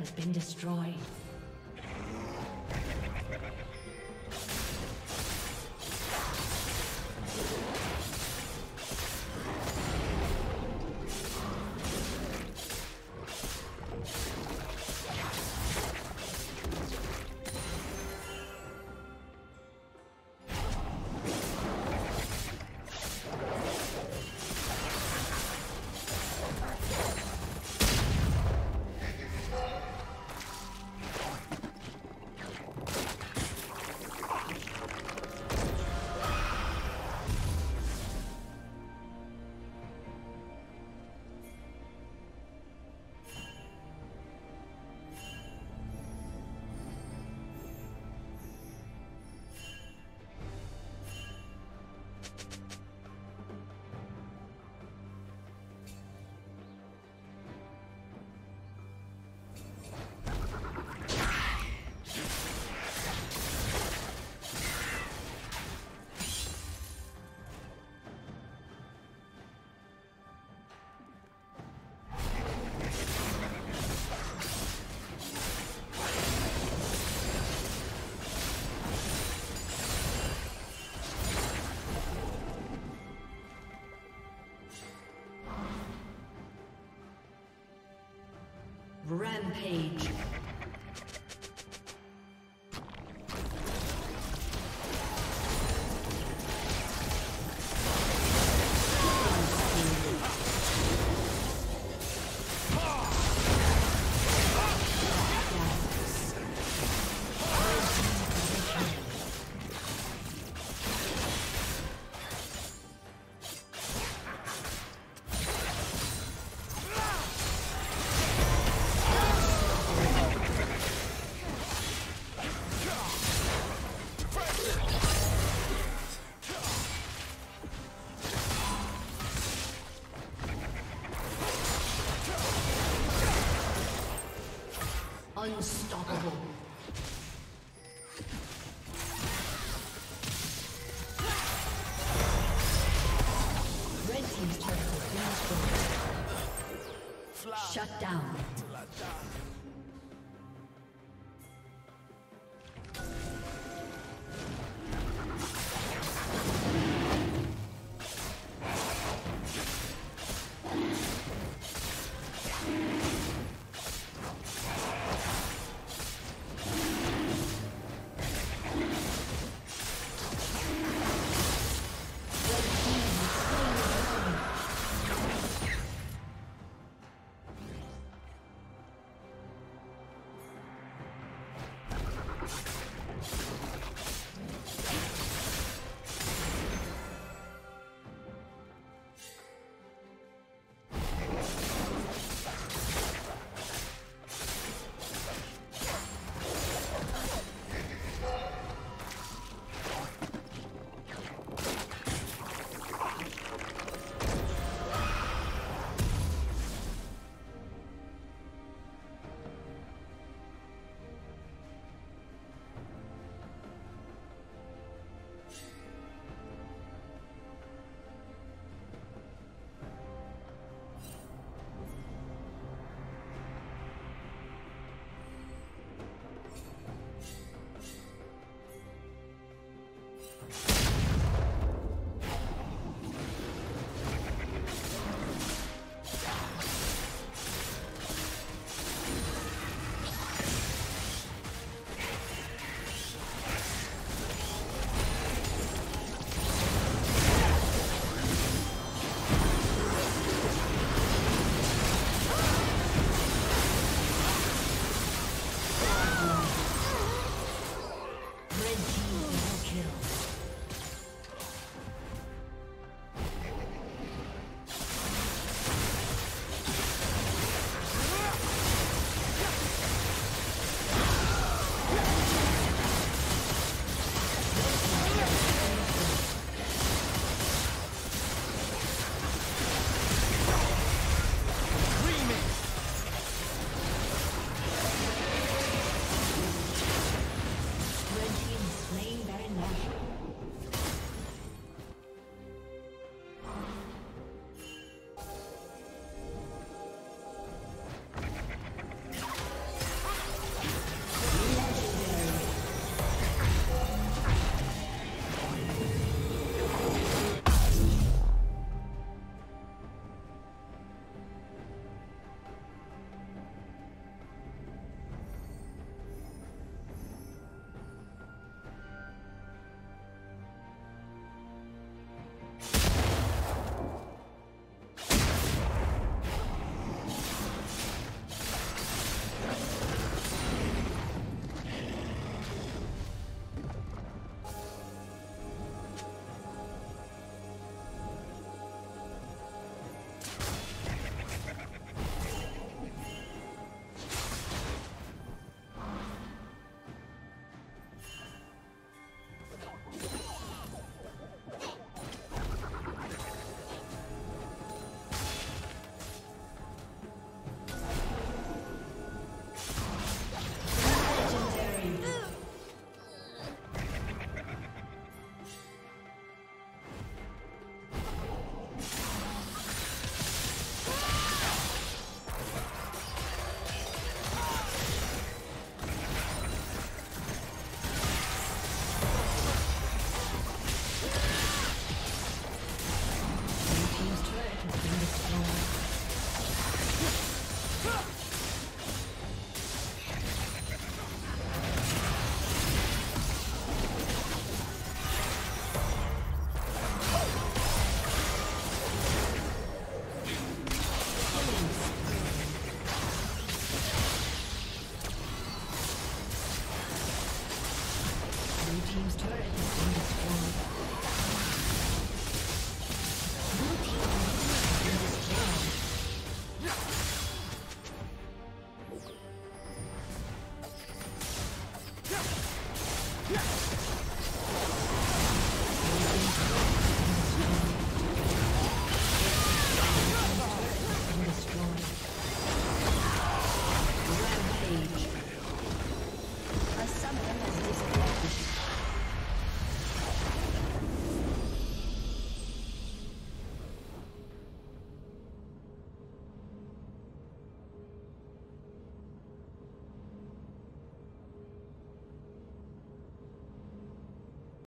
Has been destroyed. Rampage. Unstoppable. team's turret